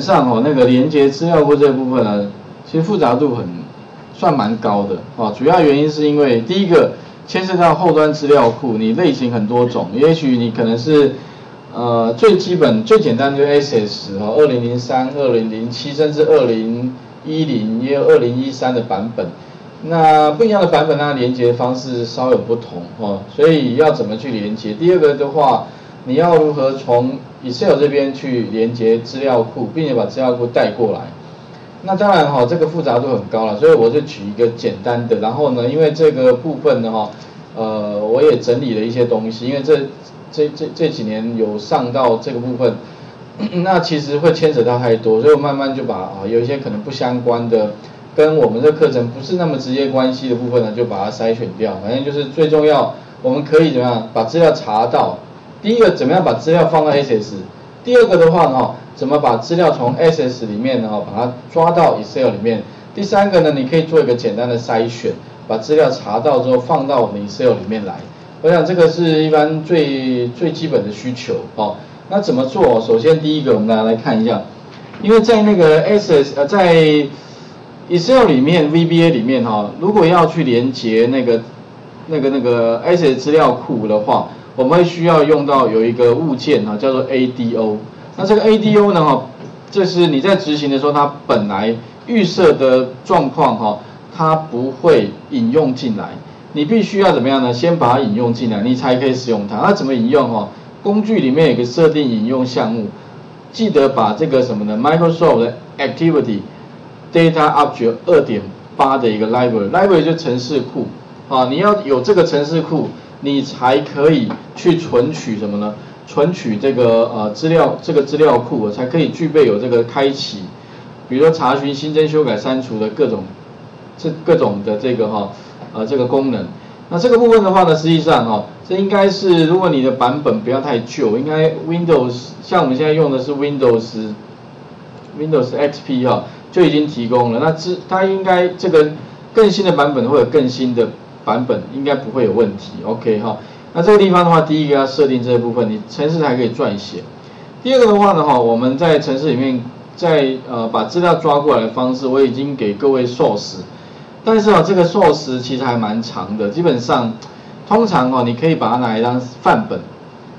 上哦，那个连接资料库这部分呢，其实复杂度很算蛮高的啊。主要原因是因为第一个牵涉到后端资料库，你类型很多种，也许你可能是呃最基本最简单就 SS 哦，二零零三、二零零七，甚至二零一零也有二零一三的版本。那不一样的版本呢，连接方式稍有不同哦，所以要怎么去连接？第二个的话。你要如何从 Excel 这边去连接资料库，并且把资料库带过来？那当然哈，这个复杂度很高了，所以我就举一个简单的。然后呢，因为这个部分呢哈，呃，我也整理了一些东西，因为这这这这几年有上到这个部分，那其实会牵扯到太多，所以我慢慢就把啊有一些可能不相关的，跟我们这课程不是那么直接关系的部分呢，就把它筛选掉。反正就是最重要，我们可以怎么样把资料查到。第一个怎么样把资料放到 SS？第二个的话呢，怎么把资料从 SS 里面呢，把它抓到 Excel 里面？第三个呢，你可以做一个简单的筛选，把资料查到之后放到我们 Excel 里面来。我想这个是一般最最基本的需求哦。那怎么做？首先第一个，我们大家来看一下，因为在那个 SS 呃在 Excel 里面 VBA 里面哈，如果要去连接那个那个那个 SS 资料库的话。我们会需要用到有一个物件哈，叫做 ADO。那这个 ADO 呢哈，这是你在执行的时候，它本来预设的状况哈，它不会引用进来。你必须要怎么样呢？先把它引用进来，你才可以使用它。那怎么引用哈？工具里面有个设定引用项目，记得把这个什么呢？Microsoft 的 Activity Data Object 二点八的一个 Library，Library 就程式库啊，你要有这个程式库。你才可以去存取什么呢？存取这个呃资料，这个资料库才可以具备有这个开启，比如说查询、新增、修改、删除的各种这各种的这个哈呃这个功能。那这个部分的话呢，实际上哈，这应该是如果你的版本不要太旧，应该 Windows 像我们现在用的是 Windows Windows XP 哈就已经提供了。那这它应该这个更新的版本会有更新的。版本应该不会有问题，OK 哈。那这个地方的话，第一个要设定这一部分，你程式还可以撰写。第二个的话呢，哈，我们在程式里面，在呃把资料抓过来的方式，我已经给各位 source。但是啊，这个 source 其实还蛮长的，基本上通常哈，你可以把它拿来当范本，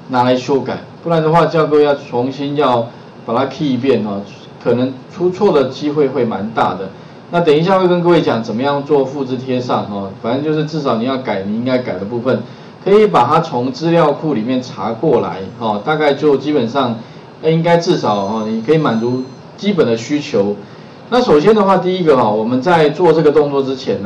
拿来修改，不然的话，教各位要重新要把它 key 一遍哈，可能出错的机会会蛮大的。那等一下会跟各位讲怎么样做复制贴上哈，反正就是至少你要改你应该改的部分，可以把它从资料库里面查过来哈，大概就基本上应该至少哈，你可以满足基本的需求。那首先的话，第一个哈，我们在做这个动作之前呢。